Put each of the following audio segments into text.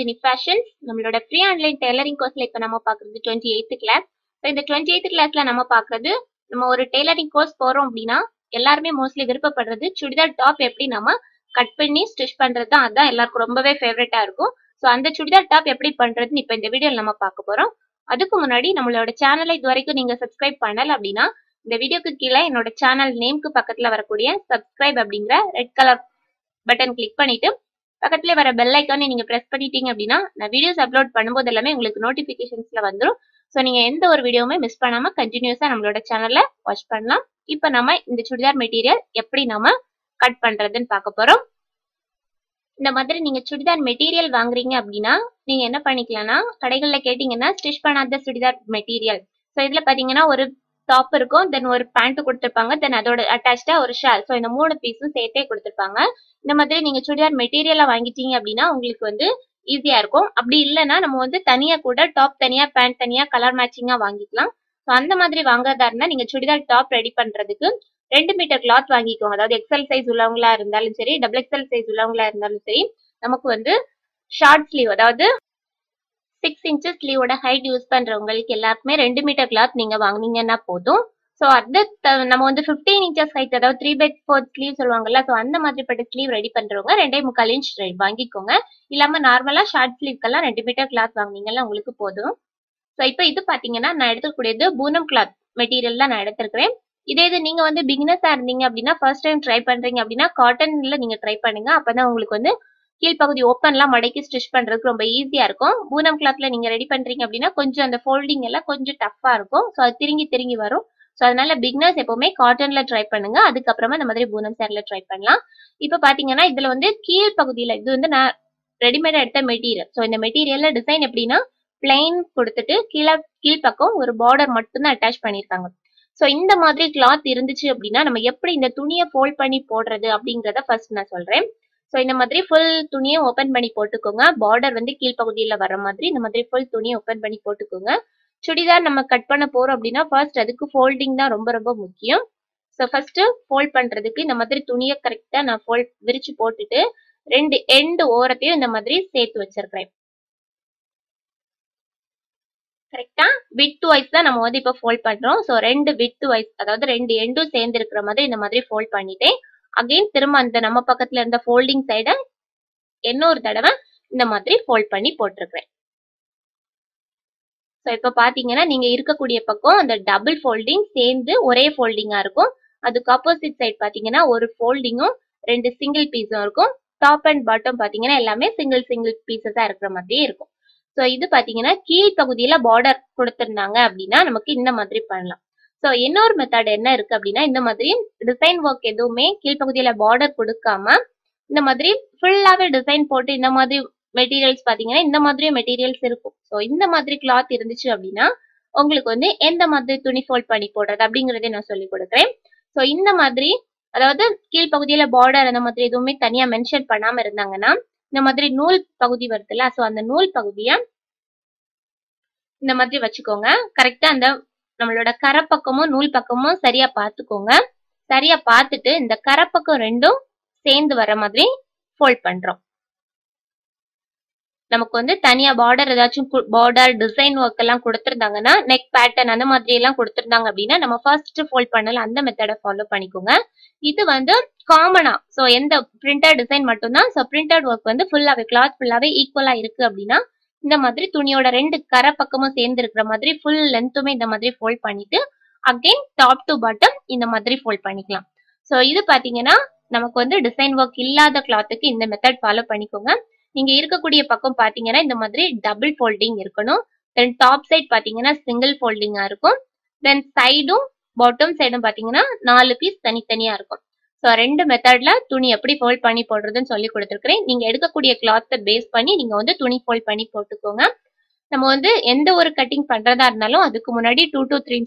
Hi fashions நம்மளோட free online tailoring கோர்ஸ்ல இப்போ நம்ம பார்க்குறது டுவெண்ட்டி எயித்து கிளாஸ் இப்போ இந்த டுவெண்ட்டி எயித்து கிளாஸ்ல நம்ம பார்க்குறது நம்ம ஒரு டெய்லரிங் கோர்ஸ் போறோம் அப்படின்னா எல்லாருமே மோஸ்ட்லி விருப்பப்படுறது சுடிதார் டாப் எப்படி நம்ம கட் பண்ணி ஸ்டிச் பண்றது தான். அதான் எல்லாருக்கும் ரொம்பவே ஃபேவரட்டாக இருக்கும். ஸோ அந்த சுடிதார் டாப் எப்படி பண்றதுன்னு இப்போ இந்த வீடியோவில் நம்ம பார்க்க போறோம். அதுக்கு முன்னாடி நம்மளோட சேனலை இது வரைக்கும் நீங்க சப்ஸ்கிரைப் பண்ணல அப்படின்னா இந்த வீடியோக்கு கீழே என்னோட சேனல் நேம்க்கு பக்கத்துல வரக்கூடிய சப்ஸ்கிரைப் அப்படிங்கிற ரெட் கலர் பட்டன் கிளிக் பண்ணிட்டு பக்கத்துல வர பெல் ஐக்கானே நீங்க பிரஸ் பண்ணிட்டீங்க அப்படின்னா நான் வீடியோஸ் அப்லோட் பண்ணும்போது எல்லாமே உங்களுக்கு நோட்டிபிகேஷன்ஸ்ல வந்துடும் ஸோ நீங்க எந்த ஒரு வீடியோவுமே மிஸ் பண்ணாம கண்டினியூஸா நம்மளோட சேனல்ல வாட்ச் பண்ணலாம். இப்போ நம்ம இந்த சுடிதார் மெட்டீரியல் எப்படி நம்ம கட் பண்றதுன்னு பார்க்க போறோம். இந்த மாதிரி நீங்க சுடிதார் மெட்டீரியல் வாங்குறீங்க அப்படின்னா நீங்க என்ன பண்ணிக்கலாம்னா கடைகள்ல கேட்டீங்கன்னா ஸ்டிச் பண்ணாத சுடிதார் மெட்டீரியல் ஸோ இதுல பாத்தீங்கன்னா ஒரு டாப் இருக்கும். தென் ஒரு பேண்ட் கொடுத்துருப்பாங்க. தென் அதோட அட்டாச்சா ஒரு ஷால் ஸோ இந்த மூணு பீஸும் சேர்த்தே கொடுத்துருப்பாங்க. இந்த மாதிரி நீங்க சுடிதார் மெட்டீரியலா வாங்கிட்டீங்க அப்படின்னா உங்களுக்கு வந்து ஈஸியா இருக்கும். அப்படி இல்லைன்னா நம்ம வந்து தனியா கூட டாப் தனியா பேண்ட் தனியா கலர் மேட்சிங்கா வாங்கிக்கலாம். ஸோ அந்த மாதிரி வாங்குறதா இருந்தா நீங்க சுடிதார் டாப் ரெடி பண்றதுக்கு ரெண்டு மீட்டர் கிளாத் வாங்கிக்கோங்க. அதாவது எக்ஸல் சைஸ் உள்ளவங்களா இருந்தாலும் சரி டபுள் எக்ஸல் சைஸ் உள்ளவங்களா இருந்தாலும் சரி நமக்கு வந்து ஷார்ட் ஸ்லீவ் அதாவது சிக்ஸ் இன்ச்சஸ் ஸ்லீவோட ஹைட் யூஸ் பண்றவங்களுக்கு எல்லாருக்குமே ரெண்டு மீட்டர் கிளாத் நீங்க வாங்குனீங்கன்னா போதும். ஸோ அது நம்ம வந்து ஃபிஃப்டீன் இன்ச்சஸ் ஹைட் அதாவது த்ரீ பை ஃபோர் ஸ்லீவ் சொல்லுவாங்கல்ல ஸோ அந்த மாதிரிப்பட்ட ஸ்லீவ் ரெடி பண்றவங்க ரெண்டே முக்கால் இன்ச் வாங்கிக்கோங்க. இல்லாம நார்மலா ஷார்ட் ஸ்லீவ்க்கெல்லாம் ரெண்டு மீட்டர் கிளாத் வாங்குனீங்கன்னா உங்களுக்கு போதும். ஸோ இப்போ இது பாத்தீங்கன்னா நான் எடுத்துக்கூடியது பூனம் கிளாத் மெட்டீரியல் தான் நான் எடுத்திருக்கிறேன். இதே இது நீங்க வந்து பிகினஸா இருந்தீங்க அப்படின்னா ஃபர்ஸ்ட் டைம் ட்ரை பண்றீங்க அப்படின்னா காட்டன்ல நீங்க ட்ரை பண்ணுங்க. அப்பதான் உங்களுக்கு வந்து கீழ்ப்பகுதி ஓப்பன்லாம் மடக்கி ஸ்டிச் பண்றதுக்கு ரொம்ப ஈஸியா இருக்கும். பூனம் கிளாத்ல நீங்க ரெடி பண்றீங்க அப்படின்னா கொஞ்சம் அந்த ஃபோல்டிங் எல்லாம் கொஞ்சம் டஃப்பா இருக்கும். ஸோ அது திருங்கி திருங்கி வரும். ஸோ அதனால பிக்னர்ஸ் எப்பவுமே காட்டன்ல ட்ரை பண்ணுங்க. அதுக்கப்புறமா இந்த மாதிரி பூனம் சேரில் ட்ரை பண்ணலாம். இப்போ பாத்தீங்கன்னா இதுல வந்து கீழ் பகுதியில இது வந்து நான் ரெடிமேடாக எடுத்த மெட்டீரியல் ஸோ இந்த மெட்டீரியல்ல டிசைன் எப்படின்னா பிளைன் கொடுத்துட்டு கீழே கீழ்ப்பக்கம் ஒரு பார்டர் மட்டும்தான் அட்டாச் பண்ணியிருக்காங்க. ஸோ இந்த மாதிரி கிளாத் இருந்துச்சு அப்படின்னா நம்ம எப்படி இந்த துணியை ஃபோல்ட் பண்ணி போடுறது அப்படிங்கிறத ஃபர்ஸ்ட் நான் சொல்றேன். ஸோ இந்த மாதிரி ஃபுல் துணியை ஓப்பன் பண்ணி போட்டுக்கோங்க. பார்டர் வந்து கீழ்ப்பகுதியில் வர மாதிரி இந்த மாதிரி ஃபுல் துணியை ஓப்பன் பண்ணி போட்டுக்கோங்க. சுடிதார் நம்ம கட் பண்ண போகிறோம் அப்படின்னா ஃபர்ஸ்ட் அதுக்கு ஃபோல்டிங் தான் ரொம்ப ரொம்ப முக்கியம். ஸோ ஃபர்ஸ்ட் ஃபோல்ட் பண்ணுறதுக்கு இந்த மாதிரி துணியை கரெக்டாக நான் ஃபோல்ட் விரிச்சு போட்டுட்டு ரெண்டு எண்டு ஓரத்தையும் இந்த மாதிரி சேர்த்து வச்சிருக்கிறேன். கரெக்டா வித் வைஸ் தான் நம்ம வந்து இப்போ ஃபோல்ட் பண்றோம். ஸோ ரெண்டு வித் வைஸ் அதாவது ரெண்டு எண்டும் சேர்ந்து இருக்கிற மாதிரி இந்த மாதிரி ஃபோல்ட் பண்ணிட்டேன். அகெயின் திரும்ப அந்த நம்ம பக்கத்துல இருந்த ஃபோல்டிங் சைட இன்னொரு தடவை இந்த மாதிரி ஃபோல்ட் பண்ணி போட்டிருக்கிறேன். ஸோ இப்போ பார்த்தீங்கன்னா நீங்கள் இருக்கக்கூடிய பக்கம் அந்த டபுள் ஃபோல்டிங் சேர்ந்து ஒரே ஃபோல்டிங்காக இருக்கும். அதுக்கு ஆப்போசிட் சைட் பார்த்தீங்கன்னா ஒரு ஃபோல்டிங்கும் ரெண்டு சிங்கிள் பீஸும் இருக்கும். டாப் அண்ட் பாட்டம் பார்த்தீங்கன்னா எல்லாமே சிங்கிள் சிங்கிள் பீசஸாக இருக்கிற மாதிரியே இருக்கும். ஸோ இது பார்த்தீங்கன்னா கீழ் பகுதியில பார்டர் கொடுத்துருந்தாங்க அப்படின்னா நமக்கு இந்த மாதிரி பண்ணலாம். ஸோ இன்னொரு மெத்தட் என்ன இருக்கு அப்படின்னா இந்த மாதிரி டிசைன் ஒர்க் எதுவுமே கீழ்ப்பகுதியில பார்டர் கொடுக்காம இந்த மாதிரி ஃபுல்லாவே டிசைன் போட்டு இந்த மாதிரி மெட்டீரியல்ஸ் பாத்தீங்கன்னா இந்த மாதிரி மெட்டீரியல்ஸ் இருக்கும். ஸோ இந்த மாதிரி கிளாத் இருந்துச்சு அப்படின்னா உங்களுக்கு வந்து எந்த மாதிரி துணி ஃபோல்ட் பண்ணி போடுறது அப்படிங்கறதே நான் சொல்லி கொடுக்குறேன். ஸோ இந்த மாதிரி அதாவது கீழ்ப்பகுதியில பார்டர் அந்த மாதிரி எதுவுமே தனியா மென்ஷன் பண்ணாம இருந்தாங்கன்னா இந்த மாதிரி நூல் பகுதி வருதுல்ல ஸோ அந்த நூல் பகுதியை இந்த மாதிரி வச்சுக்கோங்க. கரெக்டா அந்த நம்மளோட கரை பக்கமும் நூல் பக்கமும் சரியா பார்த்துக்கோங்க. சரியா பார்த்துட்டு இந்த கரை பக்கம் ரெண்டும் சேர்ந்து வர மாதிரி ஃபோல்ட் பண்றோம். நமக்கு வந்து தனியா பார்டர் ஏதாச்சும் பார்டர் டிசைன் ஒர்க் எல்லாம் கொடுத்துருந்தாங்கன்னா நெக் பேட்டர்ன் அந்த மாதிரி எல்லாம் கொடுத்துருந்தாங்க அப்படின்னா நம்ம ஃபர்ஸ்ட் ஃபோல்ட் பண்ணல அந்த மெத்தடை ஃபாலோ பண்ணிக்கோங்க. இது வந்து காமனா ஸோ எந்த பிரிண்டட் டிசைன் மட்டும்தான். ஸோ பிரிண்டட் ஒர்க் வந்து ஃபுல்லாவே கிளாத் ஃபுல்லாவே ஈக்குவலா இருக்கு அப்படின்னா இந்த மாதிரி துணியோட ரெண்டு கரை பக்கமும் சேர்ந்து இருக்கிற மாதிரி ஃபுல் லென்த்துமே இந்த மாதிரி ஃபோல்ட் பண்ணிட்டு அகைன் டாப் டு பாட்டம் இந்த மாதிரி ஃபோல்ட் பண்ணிக்கலாம். ஸோ இது பாத்தீங்கன்னா நமக்கு வந்து டிசைன் ஒர்க் இல்லாத கிளாத்துக்கு இந்த மெத்தட் ஃபாலோ பண்ணிக்கோங்க. நீங்க இருக்கக்கூடிய பக்கம் பாத்தீங்கன்னா இந்த மாதிரி டபுள் ஃபோல்டிங் இருக்கணும். தென் டாப் சைட் பாத்தீங்கன்னா சிங்கிள் ஃபோல்டிங்கா இருக்கும். தென் சைடும் பாட்டம் சைடும் பாத்தீங்கன்னா நாலு பீஸ் தனித்தனியா இருக்கும். ஸோ ரெண்டு மெத்தட்ல துணி எப்படி ஃபோல்ட் பண்ணி போடுறதுன்னு சொல்லி கொடுத்துருக்கிறேன். நீங்க எடுக்கக்கூடிய கிளாத்தை பேஸ் பண்ணி நீங்க வந்து துணி ஃபோல்ட் பண்ணி போட்டுக்கோங்க. நம்ம வந்து எந்த ஒரு கட்டிங் பண்றதா இருந்தாலும் அதுக்கு முன்னாடி two to three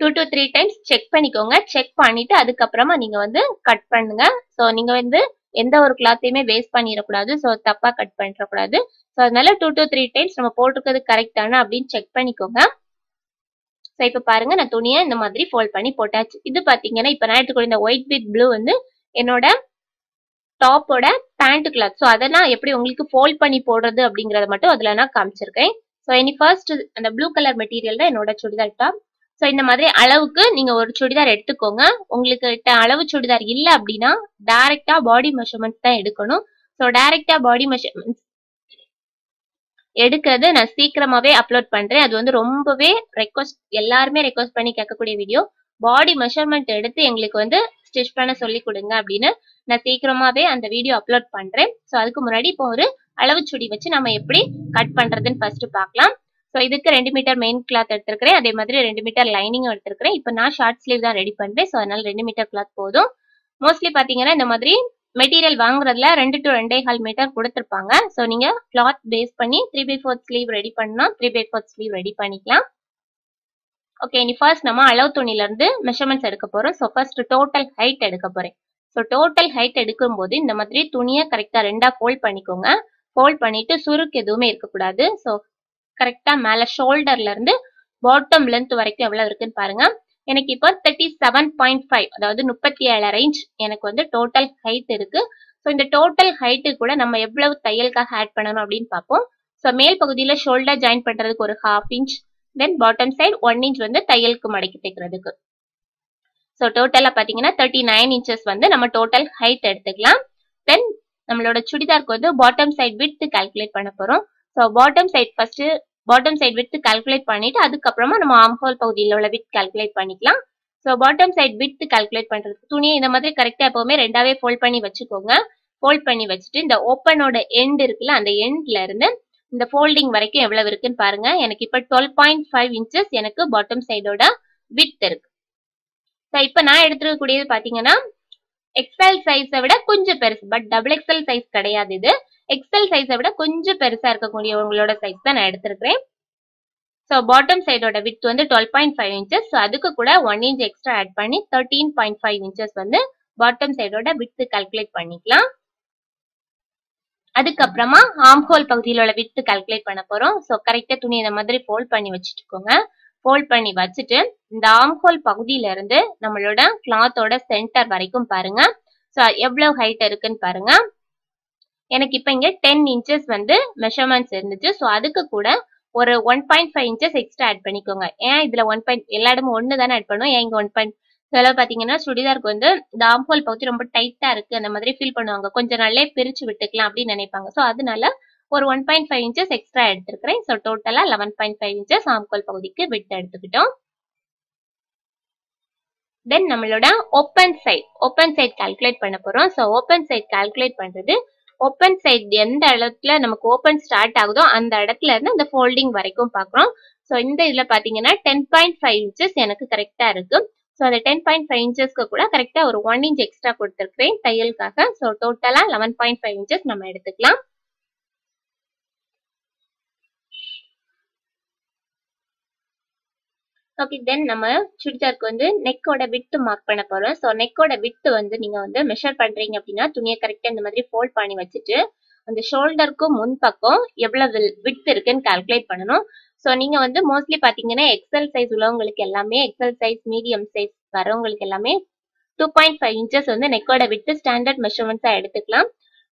two to three times check பண்ணிக்கோங்க. செக் பண்ணிட்டு அதுக்கப்புறமா நீங்க வந்து கட் பண்ணுங்க. ஸோ நீங்க வந்து எந்த ஒரு கிளாத்தையுமே வேஸ்ட் பண்ணிடக்கூடாது. ஸோ தப்பா கட் பண்ணிடக்கூடாது. ஸோ அதனால டூ டு த்ரீ டைம்ஸ் நம்ம போட்டுக்கிறது கரெக்டான அப்படின்னு செக் பண்ணிக்கோங்க. ஸோ இப்போ பாருங்க நான் துணியை இந்த மாதிரி ஃபோல்ட் பண்ணி போட்டாச்சு. இது பார்த்தீங்கன்னா இப்போ நான் எடுத்துக்கூடிய இந்த ஒயிட் வித் ப்ளூ வந்து என்னோட டாப்போட பேண்ட் கிளாத் ஸோ அதை நான் எப்படி உங்களுக்கு ஃபோல்ட் பண்ணி போடுறது அப்படிங்கறத மட்டும் அதில் நான் காமிச்சிருக்கேன். ஸோ இனி ஃபர்ஸ்ட் அந்த ப்ளூ கலர் மெட்டீரியல் தான் என்னோட சுடிதார் டாப் ஸோ இந்த மாதிரி அளவுக்கு நீங்கள் ஒரு சுடிதார் எடுத்துக்கோங்க. உங்களுக்கு கிட்ட அளவு சுடிதார் இல்லை அப்படின்னா டேரெக்டாக பாடி மெஷர்மெண்ட்ஸ் தான் எடுக்கணும். ஸோ டேரெக்டாக பாடி மெஷர்மெண்ட்ஸ் எடுக்கிறது நான் சீக்கிரமாவே அப்லோட் பண்றேன். அது வந்து ரொம்பவே ரெக்வஸ்ட் எல்லாருமே ரெக்வஸ்ட் பண்ணி கேட்கக்கூடிய வீடியோ பாடி மெஷர்மெண்ட் எடுத்து எங்களுக்கு வந்து ஸ்டிச் பண்ண சொல்லி கொடுங்க அப்படின்னு நான் சீக்கிரமாவே அந்த வீடியோ அப்லோட் பண்றேன். ஸோ அதுக்கு முன்னாடி இப்போ ஒரு அளவு சுடி வச்சு நம்ம எப்படி கட் பண்றதுன்னு ஃபர்ஸ்ட் பார்க்கலாம். ஸோ இதுக்கு ரெண்டு மீட்டர் மெயின் கிளாத் எடுத்திருக்கிறேன். அதே மாதிரி ரெண்டு மீட்டர் லைனிங்கும் எடுத்திருக்கிறேன். இப்போ நான் ஷார்ட் ஸ்லீவ் தான் ரெடி பண்றேன். ஸோ அதனால ரெண்டு மீட்டர் கிளாத் போதும். மோஸ்ட்லி பார்த்தீங்கன்னா இந்த மாதிரி மெட்டீரியல் வாங்குறதுல ரெண்டு டு ரெண்டே கால் மீட்டர் கொடுத்துருப்பாங்க. ஸோ நீங்க கிளாத் பேஸ் பண்ணி three by fourth sleeve ready பண்ணா three by fourth sleeve ready பண்ணிக்கலாம். ஓகே இனி ஃபர்ஸ்ட் நம்ம அளவு துணில இருந்து மெஷர்மெண்ட்ஸ் எடுக்க போறோம். ஸோ ஃபர்ஸ்ட் டோட்டல் ஹைட் எடுக்க போறேன். ஸோ டோட்டல் ஹைட் எடுக்கும்போது இந்த மாதிரி துணியை கரெக்டா ரெண்டா ஃபோல்ட் பண்ணிக்கோங்க. ஃபோல்ட் பண்ணிட்டு சுருக்கு எதுவுமே இருக்கக்கூடாது. ஸோ கரெக்டா மேல ஷோல்டர்ல இருந்து பாட்டம் லென்த் வரைக்கும் எவ்வளவு இருக்குன்னு பாருங்க. எனக்கு இப்போ தேர்ட்டி செவன் பாயிண்ட் ஃபைவ் அதாவது முப்பத்தி ஏழு ரேஞ்ச் எனக்கு வந்து டோட்டல் ஹைட் இருக்கு. ஸோ இந்த டோட்டல் ஹைட்டு கூட நம்ம எவ்வளவு தையலுக்காக ஆட் பண்ணணும் அப்படின்னு பார்ப்போம். ஸோ மேல் பகுதியில் ஷோல்டர் ஜாயின் பண்ணுறதுக்கு ஒரு half inch then bottom side one inch வந்து தையலுக்கு மடக்கி தைக்கிறதுக்கு. ஸோ டோட்டலாக பார்த்தீங்கன்னா தேர்ட்டி நைன் இன்ச்சஸ் வந்து நம்ம டோட்டல் ஹைட் எடுத்துக்கலாம். தென் நம்மளோட சுடிதாருக்கு வந்து பாட்டம் சைடு வித் கால்குலேட் பண்ண போகிறோம் so bottom side first bottom side width calculate பண்ணிட்டு அதுக்கப்புறமா நம்ம ஆம் ஹோல் பகுதியில் உள்ள வித் கால்குலேட் பண்ணிக்கலாம். So bottom side width calculate பண்ணுறதுக்கு துணியை இந்த மாதிரி கரெக்டா எப்பவுமே ரெண்டாவே ஃபோல்ட் பண்ணி வச்சுக்கோங்க. ஃபோல்ட் பண்ணி வச்சுட்டு இந்த ஓப்பனோட எண்ட் இருக்குல்ல அந்த எண்ட்ல இருந்து இந்த ஃபோல்டிங் வரைக்கும் எவ்வளவு இருக்குன்னு பாருங்க. எனக்கு இப்போ டுவெல் பாயிண்ட் ஃபைவ் இன்ச்சஸ் எனக்கு பாட்டம் சைடோட வித் இருக்கு. ஸோ இப்போ நான் எடுத்துருக்கக்கூடியது பார்த்தீங்கன்னா எக்ஸ்எல் சைஸை விட கொஞ்சம் பெருசு பட் டபுள் எக்ஸ்எல் சைஸ் கிடையாது இது. எக்ஸல் சைஸை விட கொஞ்சம் பெருசாக இருக்கக்கூடிய உங்களோட சைஸ் தான் நான் எடுத்திருக்கிறேன். ஸோ பாட்டம் சைடோட வித் வந்து twelve point five inches so அதுக்கு கூட ஒன் இன்ச் எக்ஸ்ட்ரா ஆட் பண்ணி தேர்ட்டீன் பாயிண்ட் ஃபைவ் இன்ச்சஸ் வந்து பாட்டம் சைடோட வித்து கால்குலேட் பண்ணிக்கலாம். அதுக்கப்புறமா ஆம் ஹோல் பகுதியில் உள்ள வித்து கால்குலேட் பண்ண போகிறோம் ஸோ கரெக்டாக துணி இந்த மாதிரி ஃபோல்ட் பண்ணி வச்சுட்டுக்கோங்க. ஃபோல்ட் பண்ணி வச்சுட்டு இந்த ஆம் ஹோல் பகுதியிலிருந்து நம்மளோட கிளாத்தோட சென்டர் வரைக்கும் பாருங்க. ஸோ எவ்வளோ ஹைட் இருக்குன்னு பாருங்க. எனக்கு இப்போ இங்கே டென் இன்ச்சஸ் வந்து மெஷர்மெண்ட்ஸ் இருந்துச்சு. ஸோ அதுக்கு கூட ஒரு one point five inches extra add பண்ணிக்கோங்க. ஏன் இதில் ஒன் பாயிண்ட் எல்லா இடமும் ஒன்று தானே ஆட் பண்ணுவோம் ஏன் இங்கே ஒன் பாயிண்ட் சில பார்த்தீங்கன்னா சுடிதாருக்கு வந்து தாம்போல் பகுதி ரொம்ப டைட்டாக இருக்குது அந்த மாதிரி ஃபீல் பண்ணுவாங்க. கொஞ்சம் நாளே பிரித்து விட்டுக்கலாம் அப்படின்னு நினைப்பாங்க. ஸோ அதனால ஒரு one point five inches extra எடுத்துருக்கிறேன். ஸோ டோட்டலாக லெவன் பாயிண்ட் ஃபைவ் இன்ச்சஸ் ஆம்கோல் பகுதிக்கு விட்டு எடுத்துக்கிட்டோம். தென் நம்மளோட open side open side calculate பண்ண போகிறோம் ஸோ ஓப்பன் சைட் கால்குலேட் பண்ணுறது ஓப்பன் சைட் எந்த இடத்துல நமக்கு ஓப்பன் ஸ்டார்ட் ஆகுதோ அந்த இடத்துல இருந்து அந்த ஃபோல்டிங் வரைக்கும் பார்க்குறோம். ஸோ இந்த இதுல பாத்தீங்கன்னா டென் பாயிண்ட் ஃபைவ் இன்ச்சஸ் எனக்கு கரெக்டா இருக்கு. ஸோ அந்த டென் பாயிண்ட் ஃபைவ் இன்ச்சஸ்க்கு கூட கரெக்டா ஒரு ஒன் இன்ச் எக்ஸ்ட்ரா கொடுத்துருக்கேன் தையலுக்காக. ஸோ டோட்டலா லெவன் பாயிண்ட் ஃபைவ் இன்ச்சஸ் நம்ம எடுத்துக்கலாம். ஓகே தென் நம்ம சுடிதாருக்கு வந்து நெக்கோட விட்டு மார்க் பண்ண போறோம். ஸோ நெக்கோட விட்டு வந்து நீங்க வந்து மெஷர் பண்றீங்க அப்படின்னா துணியை கரெக்டா இந்த மாதிரி ஃபோல்ட் பண்ணி வச்சுட்டு அந்த ஷோல்டருக்கும் முன் பக்கம் எவ்வளவு விட் இருக்குன்னு கால்குலேட் பண்ணணும். ஸோ நீங்க வந்து மோஸ்ட்லி பாத்தீங்கன்னா எக்ஸல் சைஸ் உள்ளவங்களுக்கு எல்லாமே எக்ஸல் சைஸ் மீடியம் சைஸ் வரவங்களுக்கு எல்லாமே டூ பாயிண்ட் ஃபைவ் இன்ச்சஸ் வந்து நெக்கோட விட்டு ஸ்டாண்டர்ட் மெஷர்மெண்ட்ஸா எடுத்துக்கலாம்.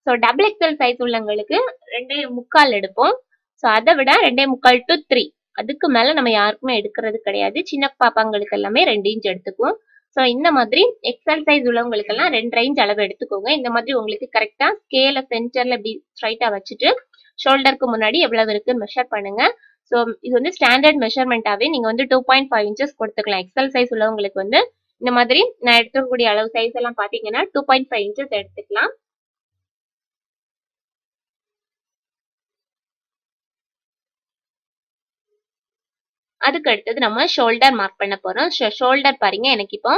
ஸோ டபுள் எக்ஸல் சைஸ் உள்ளவங்களுக்கு ரெண்டே முக்கால் எடுப்போம். ஸோ அதை விட ரெண்டே முக்கால் டு த்ரீ அதுக்கு மேல நம்ம யாருக்குமே எடுக்கிறது கிடையாது. சின்ன பாப்பாங்களுக்கு எல்லாமே ரெண்டு இன்ச் எடுத்துக்குவோம். ஸோ இந்த மாதிரி எக்ஸல் சைஸ் உள்ளவங்களுக்கு எல்லாம் ரெண்டு ரேஞ்ச் அளவு எடுத்துக்கோங்க. இந்த மாதிரி உங்களுக்கு கரெக்டா ஸ்கேல சென்டர்ல இப்படி ஸ்ட்ரைட்டா வச்சுட்டு ஷோல்டருக்கு முன்னாடி எவ்வளவு இருக்குன்னு மெஷர் பண்ணுங்க. ஸோ இது வந்து ஸ்டாண்டர்ட் மெஷர்மெண்ட்டாவே நீங்க வந்து டூ பாயிண்ட் ஃபைவ் இன்ச்சஸ் கொடுத்துக்கலாம். எக்ஸல் சைஸ் உள்ளவங்களுக்கு வந்து இந்த மாதிரி நான் எடுத்துக்கக்கூடிய அளவு சைஸ் எல்லாம் பாத்தீங்கன்னா டூ பாயிண்ட் ஃபைவ் இன்ச்சஸ் எடுத்துக்கலாம். அதுக்கு அடுத்தது நம்ம ஷோல்டர் மார்க் பண்ண போறோம். ஷோல்டர் பாருங்க எனக்கு இப்போ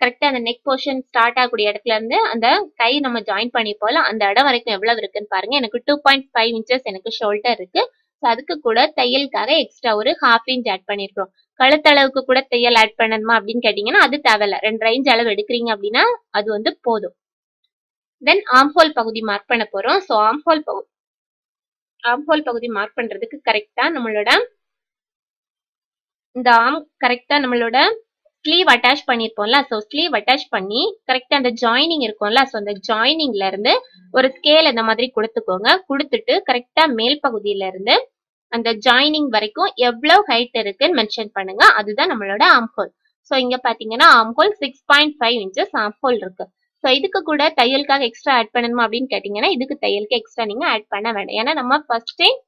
கரெக்டா அந்த நெக் போர்ஷன் ஸ்டார்ட் ஆகக்கூடிய இடத்துல இருந்து அந்த கை நம்ம ஜாயின் பண்ணி பண்ணிப்போல அந்த இடம் வரைக்கும் எவ்வளவு இருக்குன்னு பாருங்க. எனக்கு டூ பாயிண்ட் ஃபைவ் இன்ச்சஸ் எனக்கு ஷோல்டர் இருக்கு. ஸோ அதுக்கு கூட தையலுக்காக எக்ஸ்ட்ரா ஒரு ஹாஃப் இன்ச் ஆட் பண்ணிருக்கோம் கழுத்தளவுக்கு கூட தையல் ஆட் பண்ணணுமா அப்படின்னு கேட்டீங்கன்னா அது தேவையில்ல. ரெண்டு ரேஞ்ச் அளவு எடுக்கிறீங்க அப்படின்னா அது வந்து போதும். தென் ஆம்ஹோல் பகுதி மார்க் பண்ண போறோம். ஸோ ஆம்ஹோல் பகுதி ஆம்ஹோல் பகுதி மார்க் பண்றதுக்கு கரெக்டா நம்மளோட இந்த ஆம் கரெக்டா நம்மளோட ஸ்லீவ் அட்டாச் பண்ணிருப்போம்ல ஸோ ஸ்லீவ் அட்டாச் பண்ணி கரெக்டா அந்த ஜாயினிங் இருக்கும்ல ஸோ அந்த ஜாயினிங்ல இருந்து ஒரு ஸ்கேல் இந்த மாதிரி கொடுத்துக்கோங்க. கொடுத்துட்டு கரெக்டா மேல் பகுதியில இருந்து அந்த ஜாயினிங் வரைக்கும் எவ்வளவு ஹைட் இருக்குன்னு மென்ஷன் பண்ணுங்க. அதுதான் நம்மளோட ஆம்ஹோல் ஸோ இங்க பாத்தீங்கன்னா armhole six point five inches armhole இருக்கு. ஸோ இதுக்கு கூட தையலுக்காக எக்ஸ்ட்ரா ஆட் பண்ணணுமா அப்படின்னு கேட்டீங்கன்னா இதுக்கு தையலுக்கு எக்ஸ்ட்ரா நீங்க ஆட் பண்ண வேண்டாம். ஏன்னா நம்ம ஃபர்ஸ்ட் டைம்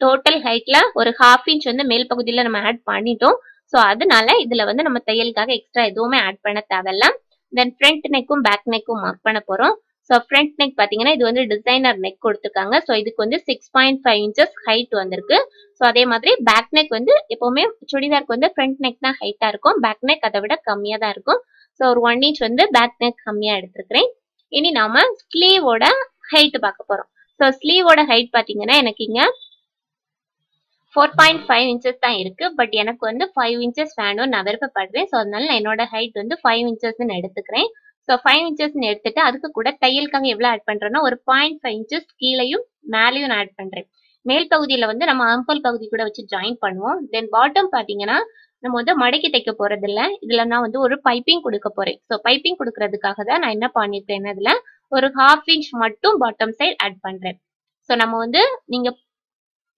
டோட்டல் ஹைட்ல ஒரு ஹாஃப் இன்ச் வந்து மேல் பகுதியில நம்ம ஆட் பண்ணிட்டோம். ஸோ அதனால இதுல வந்து நம்ம தையலுக்காக எக்ஸ்ட்ரா எதுவுமே ஆட் பண்ண தேவையில்ல. தென் ஃப்ரண்ட் நெக்கும் பேக் நெக்கும் மார்க் பண்ண போறோம். ஸோ ஃப்ரண்ட் நெக் பார்த்தீங்கன்னா இது வந்து டிசைனர் நெக் கொடுத்துருக்காங்க. ஸோ இதுக்கு வந்து six point five inches height வந்திருக்கு. ஸோ அதே மாதிரி பேக் நெக் வந்து எப்பவுமே சுடிதாருக்கு வந்து ஃப்ரண்ட் நெக் தான் ஹைட்டா இருக்கும். பேக் நெக் அதை விட கம்மியா தான் இருக்கும். ஸோ ஒரு ஒன் இன்ச் வந்து பேக் நெக் கம்மியா எடுத்திருக்கிறேன். இனி நாம ஸ்லீவோட ஹைட் பார்க்க போறோம். ஸோ ஸ்லீவோட ஹைட் பார்த்தீங்கன்னா எனக்கு இங்க ஃபோர் பாயிண்ட் ஃபைவ் இன்ச்சஸ் தான் இருக்கு. பட் எனக்கு வந்து ஃபைவ் இன்ச்சஸ் வேணும். நான் விருப்பப்படுறேன். ஸோ அதனால நான் என்னோட ஹைட் வந்து ஃபைவ் இன்ச்சஸ்ன்னு எடுத்துக்கிறேன். ஸோ ஃபைவ் இன்ச்சஸ்ன்னு எடுத்துட்டு அதுக்கு கூட தையலுக்காக எவ்வளோ ஆட் பண்ணுறேன்னா ஒரு பாயிண்ட் ஃபைவ் இன்ச்சஸ் கீழையும் மேலேயும் நான் ஆட் பண்ணுறேன் மேல் பகுதியில் வந்து நம்ம அம்பல் பகுதி கூட வச்சு ஜாயின் பண்ணுவோம். தென் பாட்டம் பார்த்தீங்கன்னா நம்ம வந்து மடக்கி தைக்க போறது இல்ல இதுல நான் வந்து ஒரு பைப்பிங் கொடுக்க போறேன். ஸோ பைப்பிங் கொடுக்கறதுக்காக தான் நான் என்ன பண்ணிருக்கேன் இதுல ஒரு ஹாஃப் இன்ச் மட்டும் பாட்டம் சைடு ஆட் பண்றேன். ஸோ நம்ம வந்து நீங்க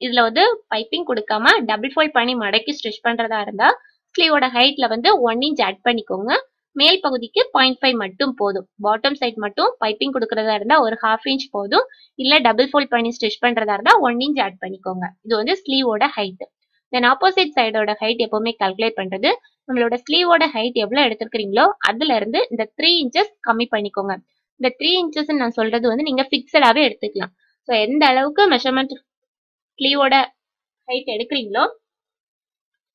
இதுல வந்து பைப்பிங் கொடுக்காம டபுள் ஃபோல்ட் பண்ணி மடக்கி ஸ்டிச் பண்றதா இருந்தா ஸ்லீவோட ஹைட்ல வந்து ஒன் இன்ச் ஆட் பண்ணிக்கோங்க. மேல் பகுதிக்கு பாயிண்ட் ஃபைவ் மட்டும் போதும். பாட்டம் சைட் மட்டும் பைப்பிங் கொடுக்கறதா இருந்தா ஒரு ஹாஃப் இன்ச் போதும். இல்ல டபுள் ஃபோல்ட் பண்ணி ஸ்டிச் பண்றதா இருந்தா ஒன் இன்ச் ஆட் பண்ணிக்கோங்க. இது வந்து ஸ்லீவோட ஹைட் தென் ஆப்போசிட் சைடோட ஹைட் எப்பவுமே கால்குலேட் பண்றது நம்மளோட ஸ்லீவோட ஹைட் எவ்வளவு எடுத்துருக்கீங்களோ அதுல இருந்து இந்த த்ரீ இன்ச்சஸ் கம்மி பண்ணிக்கோங்க. இந்த த்ரீ இன்ச்சஸ் நான் சொல்றது வந்து நீங்க பிக்சடாவே எடுத்துக்கலாம். ஸோ எந்த அளவுக்கு மெஷர்மெண்ட் ஸ்லீவோட ஹைட் எடுக்கிறீங்களோ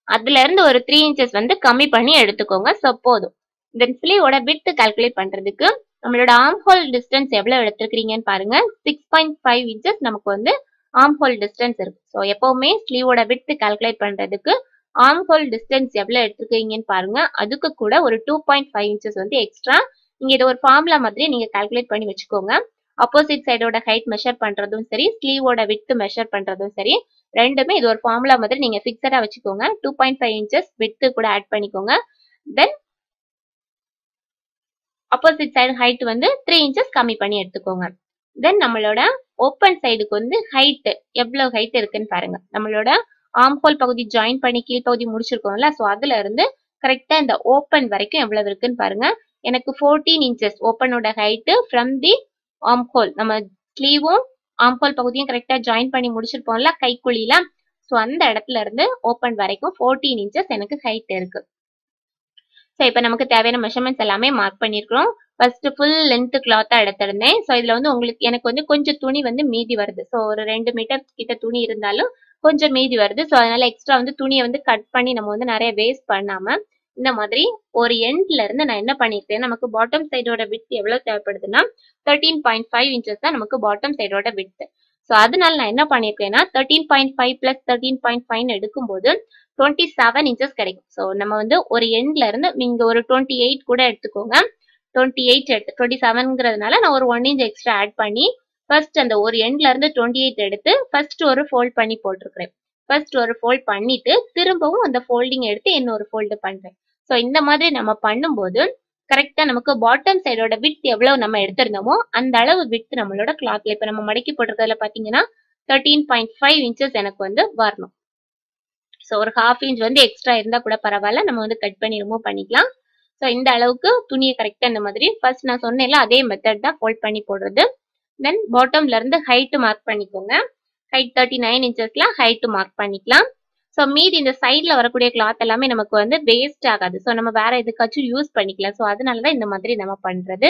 அதுல இருந்து ஒரு த்ரீ இன்ச்சஸ் வந்து கம்மி பண்ணி எடுத்துக்கோங்க. ஸோ போதும். தென் ஸ்லீவோட வித் கால்குலேட் பண்றதுக்கு நம்மளோட ஆர்ம் ஹோல் டிஸ்டன்ஸ் எவ்வளவு எடுத்துருக்கீங்கன்னு பாருங்க. சிக்ஸ் பாயிண்ட் ஃபைவ் இன்ச்சஸ் நமக்கு வந்து ஆர்ம் ஹோல் டிஸ்டன்ஸ் இருக்கு. ஸோ எப்பவுமே ஸ்லீவோட வித் கால்குலேட் பண்றதுக்கு ஆர்ம் ஹோல் டிஸ்டன்ஸ் எவ்வளவு எடுத்துருக்கீங்கன்னு பாருங்க. அதுக்கு கூட ஒரு டூ பாயிண்ட் ஃபைவ் இன்ச்சஸ் வந்து எக்ஸ்ட்ரா நீங்க இதை ஒரு ஃபார்முலா மாதிரி நீங்க கால்குலேட் பண்ணி வச்சுக்கோங்க. ஆப்போசிட் சைடோட ஹைட் மெஷர் பண்றதும் சரி ஸ்லீவோட வித் மெஷர் பண்றதும் சரி ரெண்டுமே இது ஒரு ஃபார்முலா மாதிரி நீங்க ஃபிக்ஸடா வச்சுக்கோங்க. Two point five inches width கூட ஆட் பண்ணிக்கோங்க. தென் ஆப்போசிட் சைடு ஹைட் வந்து த்ரீ இன்ச்சஸ் கம்மி பண்ணி எடுத்துக்கோங்க. தென் நம்மளோட ஓப்பன் சைடுக்கு வந்து ஹைட் எவ்வளவு ஹைட் இருக்குன்னு பாருங்க. நம்மளோட ஆம் ஹோல் பகுதி ஜாயின் பண்ணி கீழ் பகுதி முடிச்சிருக்கோம்ல ஸோ அதுல இருந்து கரெக்டா இந்த ஓப்பன் வரைக்கும் எவ்வளவு இருக்குன்னு பாருங்க. எனக்கு fourteen inches ஓப்பனோட height from the arm hole நம்ம ஸ்லீவும் ஆம் ஹோல் பகுதியும் கரெக்டா ஜாயின் பண்ணி முடிச்சிருப்போம்ல கைக்குழியில. ஸோ அந்த இடத்துல இருந்து ஓப்பன் வரைக்கும் ஃபோர்டீன் இன்ச்சஸ் எனக்கு ஹைட் இருக்கு. ஸோ இப்போ நமக்கு தேவையான மெஷர்மெண்ட்ஸ் எல்லாமே மார்க் பண்ணியிருக்கிறோம் ஃபர்ஸ்ட் ஃபுல் லென்த் கிளாத்தா எடுத்திருந்தேன். ஸோ இதுல வந்து உங்களுக்கு எனக்கு வந்து கொஞ்சம் துணி வந்து மீதி வருது. ஸோ ஒரு ரெண்டு மீட்டர் கிட்ட துணி இருந்தாலும் கொஞ்சம் மீதி வருது. ஸோ அதனால எக்ஸ்ட்ரா வந்து துணியை வந்து கட் பண்ணி நம்ம வந்து நிறைய வேஸ்ட் பண்ணாம இந்த மாதிரி ஒரு எண்ட்ல இருந்து நான் என்ன பண்ணிருக்கேன் நமக்கு பாட்டம் சைடோட வித் எவ்வளவு தேவைப்படுதுன்னா தேர்ட்டீன் பாயிண்ட் ஃபைவ் இன்ச்சஸ் தான் நமக்கு பாட்டம் சைடோட வித் ஸோ அதனால நான் என்ன பண்ணிருக்கேன்னா thirteen point five plus thirteen point five எடுக்கும்போது டுவெண்ட்டி செவன் இன்ச்சஸ் கிடைக்கும். ஸோ நம்ம வந்து ஒரு எண்ட்ல இருந்து நீங்க ஒரு டுவெண்ட்டி எயிட் கூட எடுத்துக்கோங்க. டுவெண்ட்டி எயிட் எடுத்து டுவெண்ட்டி செவன்ங்கிறதுனால நான் ஒரு ஒன் இன்ச் எக்ஸ்ட்ரா ஆட் பண்ணி ஃபர்ஸ்ட் அந்த ஒரு எண்ட்ல இருந்து டுவெண்ட்டி எயிட் எடுத்து ஃபர்ஸ்ட் ஒரு ஃபோல்ட் பண்ணி போட்டிருக்கிறேன். ஃபர்ஸ்ட் ஒரு ஃபோல்ட் பண்ணிட்டு திரும்பவும் அந்த ஃபோல்டிங் எடுத்து இன்னொரு ஃபோல்டு பண்றேன். ஸோ இந்த மாதிரி நம்ம பண்ணும்போது கரெக்டா நமக்கு பாட்டம் சைடோட வித் எவ்வளவு நம்ம எடுத்திருந்தோமோ அந்த அளவு வித் நம்மளோட கிளாத்ல இப்போ நம்ம மடக்கி போட்டிருக்கிறதுல பாத்தீங்கன்னா தேர்ட்டீன் பாயிண்ட் ஃபைவ் இன்ச்சஸ் எனக்கு வந்து வரணும். ஸோ ஒரு ஹாஃப் இன்ச் வந்து எக்ஸ்ட்ரா இருந்தா கூட பரவாயில்ல நம்ம வந்து கட் பண்ணி ரிமூவ் பண்ணிக்கலாம். ஸோ இந்த அளவுக்கு துணியை கரெக்டா இந்த மாதிரி ஃபர்ஸ்ட் நான் சொன்னேன்ல அதே மெத்தட் தான் ஃபோல்ட் பண்ணி போடுறது. தென் பாட்டம்ல இருந்து ஹைட்டு மார்க் பண்ணிக்கோங்க. ஹைட் தேர்ட்டி நைன் இன்ச்சஸ்லாம் ஹைட்டு மார்க் பண்ணிக்கலாம். ஸோ மீதி இந்த சைடில் வரக்கூடிய கிளாத் எல்லாமே நமக்கு வந்து வேஸ்ட் ஆகாது. ஸோ நம்ம வேற எதுக்காச்சும் யூஸ் பண்ணிக்கலாம். ஸோ அதனாலதான் இந்த மாதிரி நம்ம பண்றது.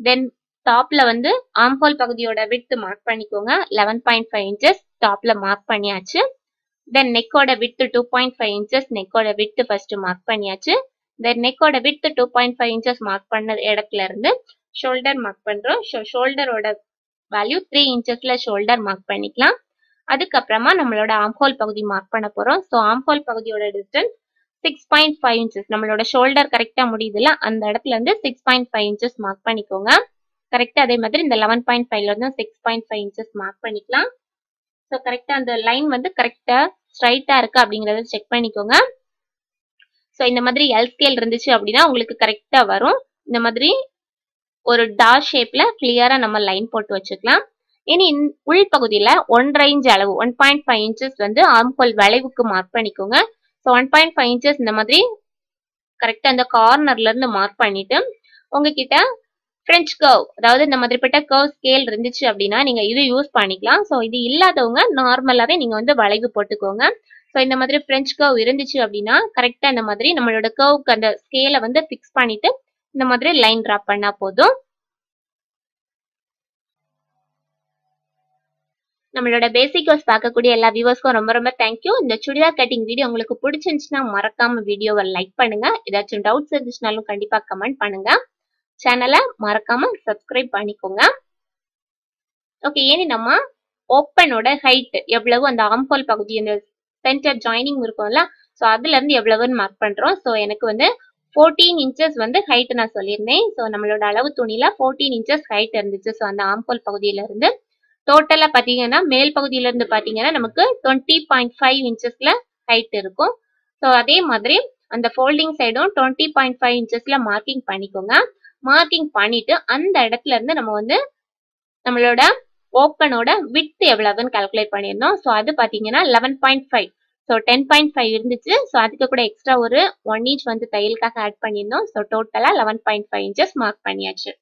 தென் டாப்ல வந்து ஆம்ஹோல் பகுதியோட விட்டு மார்க் பண்ணிக்கோங்க. லெவன் பாயிண்ட் ஃபைவ் இன்ச்சஸ் டாப்ல மார்க் பண்ணியாச்சு. தென் நெக்கோட விட்டு டூ பாயிண்ட் ஃபைவ் இன்ச்சஸ் நெக்கோட விட்டு ஃபர்ஸ்ட் மார்க் பண்ணியாச்சு. தென் நெக்கோட விட்டு two point five inches mark பண்ண இடத்துல இருந்து ஷோல்டர் மார்க் பண்றோம். ஷோல்டரோட வேல்யூ த்ரீ இன்ச்சஸ்ல ஷோல்டர் மார்க் பண்ணிக்கலாம். அதுக்கப்புறமா நம்மளோட ஆம்ஹோல் பகுதி மார்க் பண்ண போறோம். So armhole பகுதியோட distance six point five inches நம்மளோட ஷோல்டர் கரெக்டா முடியுதுல அந்த இடத்துல இருந்து six point five inches mark பண்ணிக்கோங்க. கரெக்டா அதே மாதிரி இந்த லெவன் பாயிண்ட் ஃபைவ்ல இருந்து six point five inches mark பண்ணிக்கலாம். ஸோ கரெக்டா அந்த லைன் வந்து கரெக்டா ஸ்ட்ரைட்டா இருக்கு அப்படிங்கறத செக் பண்ணிக்கோங்க. ஸோ இந்த மாதிரி எல் ஸ்கேல் இருந்துச்சு அப்படின்னா உங்களுக்கு கரெக்டா வரும். இந்த மாதிரி ஒரு டா ஷேப்ல கிளியரா நம்ம லைன் போட்டு வச்சுக்கலாம். இனி உள்பகுதியில ஒன்றரை இன்ச் அளவு ஒன் பாயிண்ட் ஃபைவ் இன்ச்சஸ் வந்து ஆம்கோல் வளைவுக்கு மார்க் பண்ணிக்கோங்க. So one point five inches இந்த மாதிரி கரெக்டாக அந்த கார்னர்ல இருந்து மார்க் பண்ணிட்டு உங்ககிட்ட ஃப்ரெஞ்ச் கர்வ் அதாவது இந்த மாதிரிப்பட்ட கர்வ் ஸ்கேல் இருந்துச்சு அப்படின்னா நீங்க இது யூஸ் பண்ணிக்கலாம். ஸோ இது இல்லாதவங்க நார்மலாவே நீங்க வந்து வளைவு போட்டுக்கோங்க. ஸோ இந்த மாதிரி ஃப்ரெஞ்ச் கர்வ் இருந்துச்சு அப்படின்னா கரெக்டா இந்த மாதிரி நம்மளோட கர்வுக்கு அந்த ஸ்கேலை வந்து ஃபிக்ஸ் பண்ணிட்டு இந்த மாதிரி லைன் ட்ராப் பண்ணா போதும். நம்மளோட பேசிக் கோர்ஸ் பார்க்கக்கூடிய எல்லா வியூவர்ஸ்க்கும் ரொம்ப ரொம்ப தேங்க்யூ இந்த சுடிதார் கட்டிங் வீடியோ உங்களுக்கு பிடிச்சிருந்துச்சுன்னா மறக்காம வீடியோவை லைக் பண்ணுங்க. ஏதாச்சும் டவுட்ஸ் இருந்துச்சுனாலும் கண்டிப்பா கமெண்ட் பண்ணுங்க. சேனலை மறக்காம சப்ஸ்கிரைப் பண்ணிக்கோங்க. ஓகே ஏனி நம்ம ஓப்பனோட ஹைட் எவ்வளவு அந்த ஆம்ஹோல் பகுதி அந்த சென்டர் ஜாயினிங் இருக்கும்ல ஸோ அதுல இருந்து எவ்வளவுன்னு மார்க் பண்றோம். ஸோ எனக்கு வந்து ஃபோர்டீன் இன்ச்சஸ் வந்து ஹைட் நான் சொல்லியிருந்தேன். ஸோ நம்மளோட அளவு துணியில ஃபோர்டீன் இன்ச்சஸ் ஹைட் இருந்துச்சு. ஸோ அந்த ஆம்ஹோல் பகுதியில இருந்து டோட்டலா பாத்தீங்கன்னா மேல் பகுதியில இருந்து பாத்தீங்கன்னா நமக்கு டுவெண்ட்டி பாயிண்ட் ஃபைவ் இன்ச்சஸ்ல ஹைட் இருக்கும். ஸோ அதே மாதிரி அந்த ஃபோல்டிங் சைடும் டுவெண்ட்டி பாயிண்ட் ஃபைவ் இன்ச்சஸ்ல மார்க்கிங் பண்ணிக்கோங்க. மார்க்கிங் பண்ணிட்டு அந்த இடத்துல இருந்து நம்ம வந்து நம்மளோட ஓப்பனோட வித் எவ்வளவுன்னு கால்குலேட் பண்ணியிருந்தோம் ஸோ அது பாத்தீங்கன்னா eleven point five so ten point five இருந்துச்சு. ஸோ அதுக்கு கூட எக்ஸ்ட்ரா ஒரு ஒன் இன்ச் வந்து தையலுக்காக ஆட் பண்ணியிருந்தோம் ஸோ டோட்டலாக eleven point five inches mark பண்ணியாச்சு.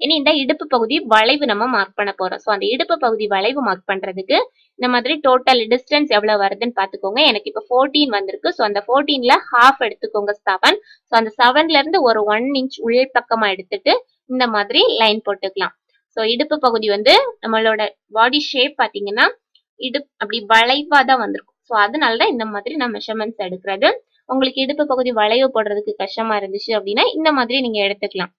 இனி இந்த இடுப்பு பகுதி வளைவு நம்ம மார்க் பண்ண போறோம். ஸோ அந்த இடுப்பு பகுதி வளைவு மார்க் பண்றதுக்கு இந்த மாதிரி டோட்டல் டிஸ்டன்ஸ் எவ்வளவு வருதுன்னு பாத்துக்கோங்க எனக்கு இப்போ ஃபோர்டீன் வந்திருக்கு. ஸோ அந்த ஃபோர்டீன்ல ஹாஃப் எடுத்துக்கோங்க செவன் ஸோ அந்த செவன்ல இருந்து ஒரு ஒன் இன்ச் உள் பக்கமா எடுத்துட்டு இந்த மாதிரி லைன் போட்டுக்கலாம். ஸோ இடுப்பு பகுதி வந்து நம்மளோட பாடி ஷேப் பாத்தீங்கன்னா இடுப்பு அப்படி வளைவா தான் வந்திருக்கும். ஸோ அதனாலதான் இந்த மாதிரி நான் மெஷர்மெண்ட்ஸ் எடுக்கிறது. உங்களுக்கு இடுப்பு பகுதி வளைவு போடுறதுக்கு கஷ்டமா இருந்துச்சு அப்படின்னா இந்த மாதிரி நீங்க எடுத்துக்கலாம்.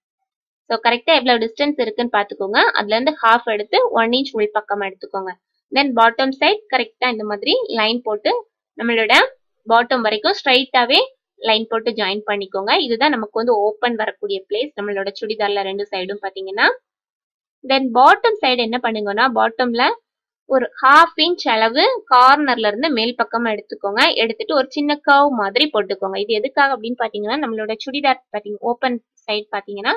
ஸோ கரெக்டாக எவ்வளவு டிஸ்டன்ஸ் இருக்குன்னு பாத்துக்கோங்க அதுல இருந்து ஹாஃப் எடுத்து ஒன் இன்ச் உள் பக்கம் எடுத்துக்கோங்க. தென் பாட்டம் சைட் கரெக்டா இந்த மாதிரி லைன் போட்டு நம்மளோட பாட்டம் வரைக்கும் ஸ்ட்ரைட்டாகவே லைன் போட்டு ஜாயின் பண்ணிக்கோங்க. இதுதான் நமக்கு வந்து ஓப்பன் வரக்கூடிய பிளேஸ் நம்மளோட சுடிதார்ல ரெண்டு சைடும் பாத்தீங்கன்னா தென் பாட்டம் சைடு என்ன பண்ணுங்கன்னா பாட்டம்ல ஒரு ஹாஃப் இன்ச் அளவு கார்னர்ல இருந்து மேல் பக்கமா எடுத்துக்கோங்க. எடுத்துட்டு ஒரு சின்ன கர்வ் மாதிரி போட்டுக்கோங்க. இது எதுக்காக அப்படின்னு பாத்தீங்கன்னா நம்மளோட சுடிதார் பாத்தீங்க ஓப்பன் சைட் பாத்தீங்கன்னா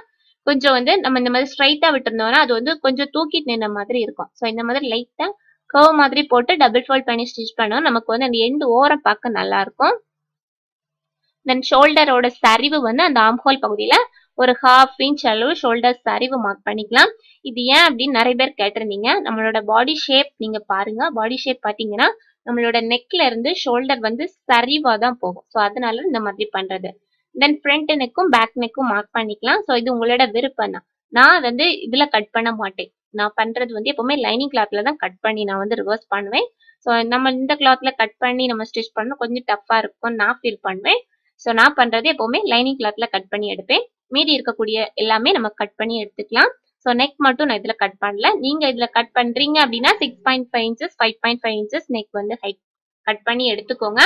கொஞ்சம் வந்து நம்ம இந்த மாதிரி ஸ்ட்ரைட்டா விட்டுருந்தோம்னா அது வந்து கொஞ்சம் தூக்கிட்டு நின்ன மாதிரி இருக்கும். ஸோ இந்த மாதிரி லைட்டா கர்வ் மாதிரி போட்டு டபுள் ஃபோல்ட் பண்ணி ஸ்டிச் பண்ணோம் நமக்கு வந்து அந்த எண்டு ஓரம் பார்க்க நல்லா இருக்கும். தென் ஷோல்டரோட சரிவு வந்து அந்த ஆம்ஹோல் பகுதியில ஒரு ஹாஃப் இன்ச் அளவு ஷோல்டர் சரிவு மார்க் பண்ணிக்கலாம். இது ஏன் அப்படின்னு நிறைய பேர் கேட்டிருந்தீங்க. நம்மளோட பாடி ஷேப் நீங்க பாருங்க. பாடி ஷேப் பாத்தீங்கன்னா நம்மளோட நெக்ல இருந்து ஷோல்டர் வந்து சரிவா தான் போகும். ஸோ அதனால இந்த மாதிரி பண்றது. தென் ஃப்ரண்ட் நெக்கும் பேக் நெக்கும் மார்க் பண்ணிக்கலாம். ஸோ இது உங்களோட விருப்பம் தான் நான் வந்து இதுல கட் பண்ண மாட்டேன். நான் பண்றது வந்து எப்பவுமே லைனிங் கிளாத்ல தான் கட் பண்ணி நான் வந்து ரிவர்ஸ் பண்ணுவேன். ஸோ நம்ம இந்த கிளாத்ல கட் பண்ணி நம்ம ஸ்டிச் பண்ண கொஞ்சம் டஃப்பா இருக்கும் நான் ஃபீல் பண்ணுவேன். ஸோ நான் பண்றது எப்பவுமே லைனிங் கிளாத்ல கட் பண்ணி எடுப்பேன். மீதி இருக்கக்கூடிய எல்லாமே நம்ம கட் பண்ணி எடுத்துக்கலாம். ஸோ நெக் மட்டும் நான் இதில் கட் பண்ணல. நீங்கள் இதில் கட் பண்ணுறீங்க அப்படின்னா six point five inches five point five inches neck வந்து ஹைட் கட் பண்ணி எடுத்துக்கோங்க.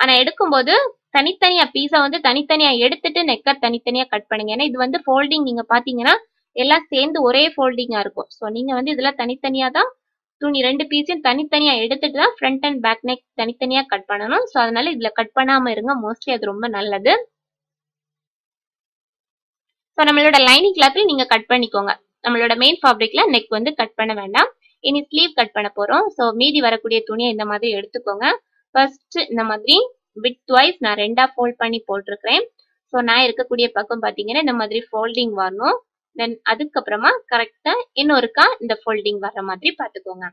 ஆனால் எடுக்கும்போது தனித்தனியா பீஸா வந்து தனித்தனியா எடுத்துட்டு நெக்கர் தனித்தனியா கட் பண்ணுங்க. ஏன்னா இது வந்து ஃபோல்டிங் நீங்க பாத்தீங்கன்னா எல்லாம் சேர்ந்து ஒரே ஃபோல்டிங்கா இருக்கும். ஸோ நீங்க வந்து இதுல தனித்தனியா தான் துணி ரெண்டு பீஸையும் தனித்தனியா எடுத்துட்டு தான் ஃப்ரண்ட் அண்ட் பேக் நெக் தனித்தனியா கட் பண்ணணும். ஸோ அதனால இதுல கட் பண்ணாம இருங்க. மோஸ்ட்லி அது ரொம்ப நல்லது. ஸோ நம்மளோட லைனிங் கிளாத்தில் நீங்க கட் பண்ணிக்கோங்க. நம்மளோட மெயின் ஃபேப்ரிக்ல நெக் வந்து கட் பண்ண வேண்டாம். இனி ஸ்லீவ் கட் பண்ண போறோம். ஸோ மீதி வரக்கூடிய துணியை இந்த மாதிரி எடுத்துக்கோங்க. ஃபர்ஸ்ட் இந்த மாதிரி வித் வைஸ் நான் ரெண்டா ஃபோல்ட் பண்ணி போட்டிருக்கிறேன். ஸோ நான் இருக்கக்கூடிய பக்கம் பார்த்தீங்கன்னா இந்த மாதிரி ஃபோல்டிங் வரணும். தென் அதுக்கப்புறமா கரெக்டா இன்னொருக்கா இந்த ஃபோல்டிங் வர்ற மாதிரி பார்த்துக்கோங்க.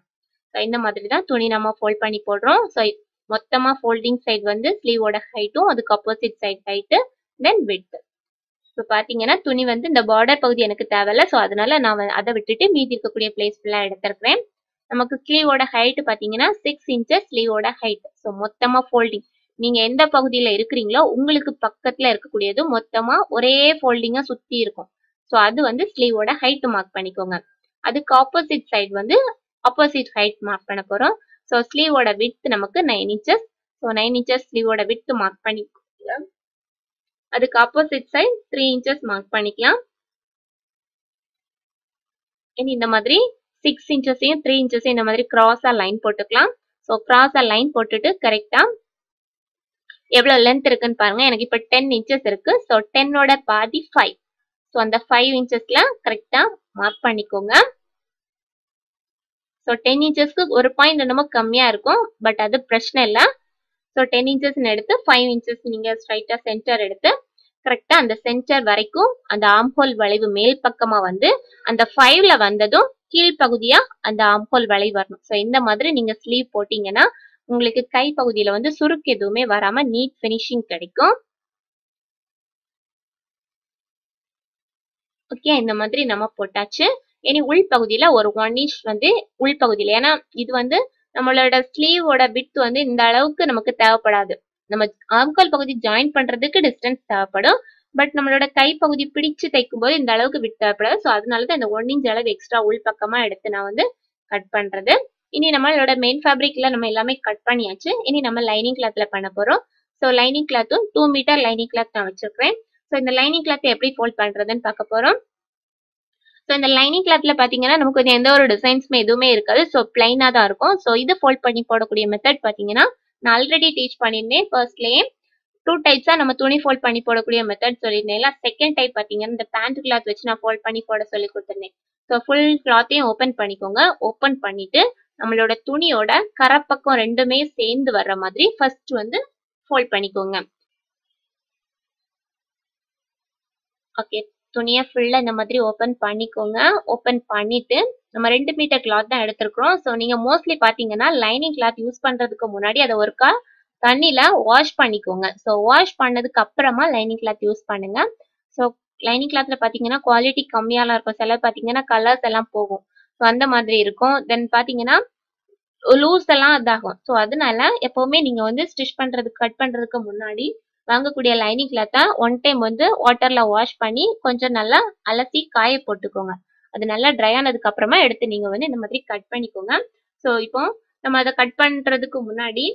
ஸோ இந்த மாதிரி தான் துணி நம்ம ஃபோல்ட் பண்ணி போடுறோம். ஸோ மொத்தமா ஃபோல்டிங் சைடு வந்து ஸ்லீவோட ஹைட்டும் அதுக்கு opposite side height then width இப்போ பார்த்தீங்கன்னா துணி வந்து இந்த பார்டர் பகுதி எனக்கு தேவையில்ல. ஸோ அதனால நான் அதை விட்டுட்டு மீதி இருக்கக்கூடிய பிளேஸ் ஃபுல்லாக எடுத்துருக்கிறேன். நமக்கு ஸ்லீவோட ஹைட் பார்த்தீங்கன்னா சிக்ஸ் இன்ச்சஸ் ஸ்லீவோட ஹைட் ஸோ மொத்தமாக ஃபோல்டிங் நீங்க எந்த பகுதியில இருக்கிறீங்களோ உங்களுக்கு பக்கத்துல இருக்கக்கூடியது மொத்தமா ஒரே ஃபோல்டிங்கா சுத்தி இருக்கும். ஸோ அது வந்து ஸ்லீவோட ஹைட் மார்க் பண்ணிக்கோங்க. அதுக்கு ஆப்போசிட் சைடு வந்து ஆப்போசிட் ஹைட் மார்க் பண்ண போறோம். ஸோ ஸ்லீவோட வித் நமக்கு nine inches so nine inches ஸ்லீவோட வித் மார்க் பண்ணிக்கோங்க அதுக்கு opposite side three inches mark பண்ணிக்கலாம். இந்த மாதிரி சிக்ஸ் இன்ச்சஸையும் த்ரீ இன்ச்சஸையும் இந்த மாதிரி கிராஸா லைன் போட்டுக்கலாம். ஸோ கிராஸா லைன் போட்டுட்டு கரெக்டா எவ்வளவு லென்த் இருக்குன்னு பாருங்க. எனக்கு இப்போ டென் இன்ச்சஸ் இருக்கு. ஸோ டென்னோட பாதி ஃபைவ் ஸோ அந்த ஃபைவ் இன்ச்சஸ்ல கரெக்டாக மார்க் பண்ணிக்கோங்க. ஸோ டென் இன்ச்சஸ்க்கு ஒரு பாயிண்ட் என்னமோ கம்மியாக இருக்கும். பட் அது பிரச்சனை இல்லை. ஸோ டென் இன்ச்சஸ் எடுத்து ஃபைவ் இன்ச்சஸ் நீங்கள் ஸ்ட்ரைட்டாக சென்டர் எடுத்து கரெக்டாக அந்த சென்டர் வரைக்கும் அந்த ஆம்ஹோல் வளைவு மேல் பக்கமாக வந்து அந்த ஃபைவ்ல வந்ததும் கீழ்ப்பகுதியா அந்த ஆம்ஹோல் வளைவு வரணும். ஸோ இந்த மாதிரி நீங்கள் ஸ்லீவ் போட்டிங்கன்னா உங்களுக்கு கை பகுதியில வந்து சுருக்கு எதுவுமே வராம நீட் ஃபினிஷிங் கிடைக்கும். ஓகே இந்த மாதிரி நம்ம போட்டாச்சு. இனி உள் பகுதியில ஒரு ஒன் இன்ச் வந்து உள் பகுதியில. ஏன்னா இது வந்து நம்மளோட ஸ்லீவோட வித் வந்து இந்த அளவுக்கு நமக்கு தேவைப்படாது. நம்ம ஆம்கால் பகுதி ஜாயின் பண்றதுக்கு டிஸ்டன்ஸ் தேவைப்படும். பட் நம்மளோட கை பகுதி பிடிச்சு தைக்கும் போது இந்த அளவுக்கு விட் தேவைப்படாது. ஸோ அதனாலதான் இந்த ஒன் இன்ச் அளவு எக்ஸ்ட்ரா உள் பக்கமா எடுத்து நான் வந்து கட் பண்றது. இனி நம்மளோட மெயின் ஃபேப்ரிக்ல நம்ம எல்லாமே கட் பண்ணியாச்சு. இனி நம்ம லைனிங் கிளாத்ல பண்ண போறோம். ஸோ லைனிங் கிளாத்தும் டூ மீட்டர் லைனிங் கிளாத் நான் வச்சிருக்கேன் ஸோ இந்த லைனிங் கிளாத் எப்படி ஃபோல்ட் பண்றதுன்னு பார்க்க போறோம். ஸோ இந்த லைனிங் கிளாத்ல பாத்தீங்கன்னா நமக்கு வந்து எந்த ஒரு டிசைன்ஸுமே எதுவுமே இருக்காது. ஸோ பிளைனா தான் இருக்கும். ஸோ இது ஃபோல்ட் பண்ணி போடக்கூடிய மெத்தட் பாத்தீங்கன்னா நான் ஆல்ரெடி டீச் பண்ணியிருந்தேன். ஃபர்ஸ்ட்லயே டூ டைப்ஸா நம்ம துணி ஃபோல்ட் பண்ணி போடக்கூடிய மெத்தட் சொல்லியிருந்தேன். செகண்ட் டைப் பாத்தீங்கன்னா இந்த பேண்ட் கிளாத் வச்சு நான் ஃபோல்ட் பண்ணி போட சொல்லி கொடுத்துருந்தேன். ஸோ ஃபுல் கிளாத்தையும் ஓப்பன் பண்ணிக்கோங்க. ஓப்பன் பண்ணிட்டு நம்மளோட துணியோட கரப்பக்கம் ரெண்டுமே சேர்ந்து வர்ற மாதிரி ஃபர்ஸ்ட் வந்து ஃபோல்ட் பண்ணிக்கோங்க. ஓகே துணியை ஃபுல்லாக இந்த மாதிரி ஓப்பன் பண்ணிக்கோங்க. ஓப்பன் பண்ணிட்டு நம்ம ரெண்டு மீட்டர் கிளாத் தான் எடுத்திருக்கிறோம். ஸோ நீங்கள் மோஸ்ட்லி பார்த்தீங்கன்னா லைனிங் கிளாத் யூஸ் பண்றதுக்கு முன்னாடி அதை ஒருக்கா தண்ணியில் வாஷ் பண்ணிக்கோங்க. ஸோ வாஷ் பண்ணதுக்கு அப்புறமா லைனிங் கிளாத் யூஸ் பண்ணுங்க. ஸோ லைனிங் கிளாத்தில் பார்த்தீங்கன்னா குவாலிட்டி கம்மியாலாம் இருக்கும். சில பார்த்தீங்கன்னா கலர்ஸ் எல்லாம் போகும். ஸோ அந்த மாதிரி இருக்கும். தென் பார்த்தீங்கன்னா லூஸ் எல்லாம் இதாகும். ஸோ அதனால எப்போவுமே நீங்கள் வந்து ஸ்டிச் பண்றதுக்கு கட் பண்றதுக்கு முன்னாடி வாங்கக்கூடிய லைனிங் கிளாத்தை ஒன் டைம் வந்து வாட்டர்ல வாஷ் பண்ணி கொஞ்சம் நல்லா அலசி காய போட்டுக்கோங்க. அது நல்லா ட்ரை ஆனதுக்கு அப்புறமா எடுத்து நீங்க வந்து இந்த மாதிரி கட் பண்ணிக்கோங்க. ஸோ இப்போ நம்ம அதை கட் பண்றதுக்கு முன்னாடி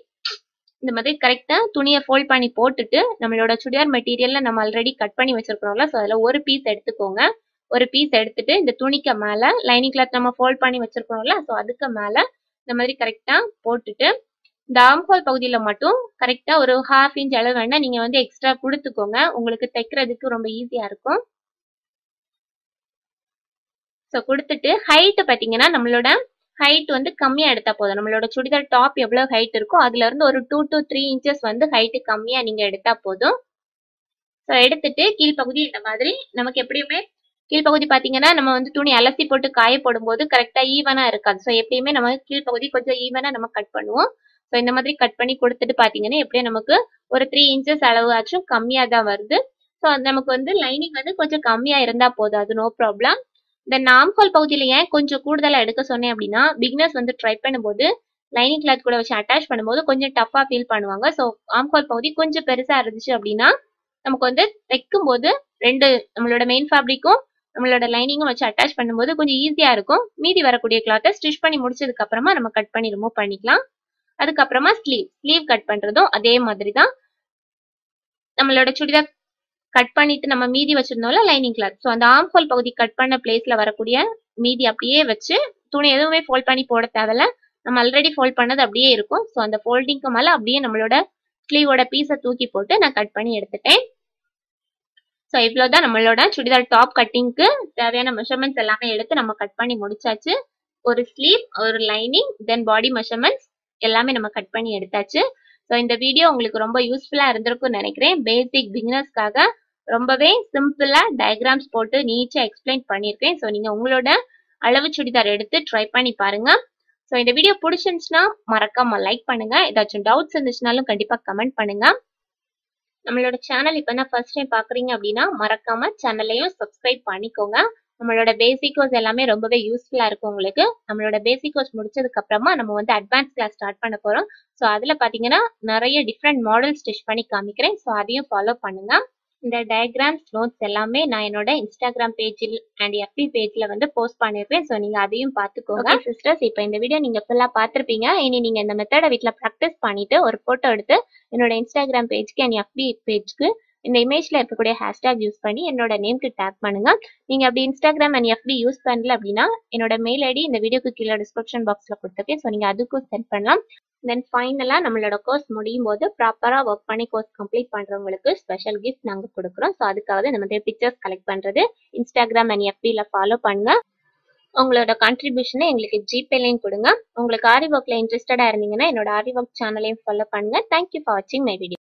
இந்த மாதிரி கரெக்டாக துணியை ஃபோல்ட் பண்ணி போட்டுட்டு நம்மளோட சுடிதார் மெட்டீரியல்ல நம்ம ஆல்ரெடி கட் பண்ணி வச்சிருக்கிறோம்ல ஸோ அதில் ஒரு பீஸ் எடுத்துக்கோங்க. ஒரு பீஸ் எடுத்துட்டு இந்த துணிக்கு மேல லைனிங் கிளாத் நம்ம ஃபோல்ட் பண்ணி வச்சிருக்கோம்ல ஸோ அதுக்கு மேல இந்த மாதிரி கரெக்டா போட்டுட்டு இந்த ஆம்ஹோல் பகுதியில மட்டும் கரெக்டா ஒரு ஹாஃப் இன்ச் அளவு வேணா நீங்க வந்து எக்ஸ்ட்ரா கொடுத்துக்கோங்க. உங்களுக்கு தைக்கிறதுக்கு ரொம்ப ஈஸியா இருக்கும். ஸோ கொடுத்துட்டு ஹைட் பார்த்தீங்கன்னா நம்மளோட ஹைட் வந்து கம்மியா எடுத்தா போதும். நம்மளோட சுடிதார் டாப் எவ்வளவு ஹைட் இருக்கோ அதுல இருந்து ஒரு டூ டு த்ரீ இன்ச்சஸ் வந்து ஹைட் கம்மியா நீங்க எடுத்தா போதும். ஸோ எடுத்துட்டு கீழ்ப்பகுதி இந்த மாதிரி நமக்கு எப்படியுமே கீழ்ப்பகுதி பார்த்தீங்கன்னா நம்ம வந்து துணி அலசி போட்டு காய போடும்போது கரெக்டாக ஈவனாக இருக்காது. ஸோ எப்பயுமே நம்ம கீழ்ப்பகுதி கொஞ்சம் ஈவனாக நம்ம கட் பண்ணுவோம். ஸோ இந்த மாதிரி கட் பண்ணி கொடுத்துட்டு பார்த்தீங்கன்னா எப்படியும் நமக்கு ஒரு த்ரீ இன்ச்சஸ் அளவு ஆச்சும் கம்மியாக தான் வருது. ஸோ நமக்கு வந்து லைனிங் வந்து கொஞ்சம் கம்மியாக இருந்தால் போதும். அது நோ ப்ராப்ளம் இந்த நாம்கால் பகுதியில ஏன் கொஞ்சம் கூடுதலாக எடுக்க சொன்னேன் அப்படின்னா பிக்னஸ் வந்து ட்ரை பண்ணும்போது லைனிங் கிளாத் கூட வச்சு அட்டாச் பண்ணும்போது கொஞ்சம் டஃப்பாக ஃபீல் பண்ணுவாங்க. ஸோ ஆம்கால் பகுதி கொஞ்சம் பெருசாக இருந்துச்சு அப்படின்னா நமக்கு வந்து தைக்கும் போது ரெண்டு நம்மளோட மெயின் ஃபேப்ரிக்கும் நம்மளோட லைனிங்கும் வச்சு அட்டாச் பண்ணும்போது கொஞ்சம் ஈஸியாக இருக்கும். மீதி வரக்கூடிய கிளாத்தை ஸ்டிச் பண்ணி முடிச்சதுக்கு அப்புறமா நம்ம கட் பண்ணி ரிமூவ் பண்ணிக்கலாம். அதுக்கப்புறமா ஸ்லீவ் ஸ்லீவ் கட் பண்ணுறதும் அதே மாதிரி தான் நம்மளோட சுடிதார் கட் பண்ணிட்டு நம்ம மீதி வச்சிருந்தோம்ல லைனிங் கிளாத் ஸோ அந்த ஆம்ஹோல் பகுதி கட் பண்ண பிளேஸ்ல வரக்கூடிய மீதி அப்படியே வச்சு துணி எதுவுமே ஃபோல்ட் பண்ணி போட தேவையில்ல. நம்ம ஆல்ரெடி ஃபோல்ட் பண்ணது அப்படியே இருக்கும். ஸோ அந்த ஃபோல்டிங்க்கு மேலே அப்படியே நம்மளோட ஸ்லீவோட பீஸை தூக்கி போட்டு நான் கட் பண்ணி எடுத்துட்டேன். ஸோ இவ்வளோதான் நம்மளோட சுடிதார் டாப் கட்டிங்க்கு தேவையான மெஷர்மெண்ட்ஸ் எல்லாமே எடுத்து நம்ம கட் பண்ணி முடிச்சாச்சு. ஒரு ஸ்லீவ் ஒரு லைனிங் தென் பாடி மெஷர்மெண்ட்ஸ் எல்லாமே நம்ம கட் பண்ணி எடுத்தாச்சு. ஸோ இந்த வீடியோ உங்களுக்கு ரொம்ப யூஸ்ஃபுல்லாக இருந்திருக்கும்னு நினைக்கிறேன். பேசிக் பிகினர்ஸ்க்காக ரொம்பவே சிம்பிளா டயக்ராம்ஸ் போட்டு நீச்சா எக்ஸ்பிளைன் பண்ணியிருக்கேன். ஸோ நீங்க உங்களோட அளவு சுடிதார் எடுத்து ட்ரை பண்ணி பாருங்க. ஸோ இந்த வீடியோ பிடிச்சிருந்துச்சுன்னா மறக்காம லைக் பண்ணுங்க. ஏதாச்சும் டவுட்ஸ் இருந்துச்சுனாலும் கண்டிப்பாக கமெண்ட் பண்ணுங்க. நம்மளோட சேனல் இப்போ தான் ஃபர்ஸ்ட் டைம் பாக்குறீங்க அப்படின்னா மறக்காம சேனலையும் சப்ஸ்கிரைப் பண்ணிக்கோங்க. நம்மளோட பேசிக் கோர்ஸ் எல்லாமே ரொம்பவே யூஸ்ஃபுல்லா இருக்கும் உங்களுக்கு. நம்மளோட பேசிக் கோர்ஸ் முடிச்சதுக்கு அப்புறமா நம்ம வந்து அட்வான்ஸ் கிளாஸ் ஸ்டார்ட் பண்ண போறோம். ஸோ அதுல பாத்தீங்கன்னா நிறைய டிஃப்ரெண்ட் மாடல் ஸ்டிச் பண்ணி காமிக்கிறேன். ஸோ அதையும் ஃபாலோ பண்ணுங்க. இந்த டயக்ராம்ஸ் நோட்ஸ் எல்லாமே நான் என்னோட இன்ஸ்டாகிராம் பேஜில் அண்ட் எஃபி பேஜ்ல வந்து போஸ்ட் பண்ணிருப்பேன் ஸோ நீங்க அதையும் பார்த்துக்கோங்க. சிஸ்டர்ஸ் இப்போ இந்த வீடியோ நீங்க ஃபுல்லா பார்த்துருப்பீங்க. இனி நீங்க இந்த மெத்தடை வீட்டில் ப்ராக்டிஸ் பண்ணிட்டு ஒரு போட்டோ எடுத்து என்னோட இன்ஸ்டாகிராம் பேஜ்க்கு அண்ட் எஃபி பேஜ்க்கு இந்த இமேஜ்ல இருக்கக்கூடிய ஹேஷ்டேக் யூஸ் பண்ணி என்னோட நேம்க்கு டேக் பண்ணுங்க. நீங்கள் அப்படி இன்ஸ்டாகிராம் அண்ட் எஃபி யூஸ் பண்ணல அப்படின்னா என்னோட மெயில் ஐடி இந்த வீடியோக்கு கீழே டிஸ்கிரிப்ஷன் பாக்ஸில் கொடுத்துருக்கேன். ஸோ நீங்கள் அதுக்கும் சென்ட் பண்ணலாம். தென் ஃபைனலாக நம்மளோட கோர்ஸ் முடியும் போது ப்ராப்பராக ஒர்க் பண்ணி கோர்ஸ் கம்ப்ளீட் பண்ணுறவங்களுக்கு ஸ்பெஷல் கிஃப்ட் நாங்கள் கொடுக்குறோம். ஸோ அதுக்காக இந்த மாதிரி பிக்சர்ஸ் கலெக்ட் பண்ணுறது இன்ஸ்டாகிராம் அண்ட் எஃபியில் ஃபாலோ பண்ணுங்க. உங்களோட கான்ட்ரிபியூஷனை எங்களுக்கு ஜிபேலையும் கொடுங்க. உங்களுக்கு ஆரி ஒர்க்கில் இன்ட்ரெஸ்டடாக இருந்தீங்கன்னா என்னோட ஆரி ஒர்க் சேனலையும் ஃபாலோ பண்ணுங்க தேங்க்யூ ஃபார் வாட்சிங் மை வீடியோ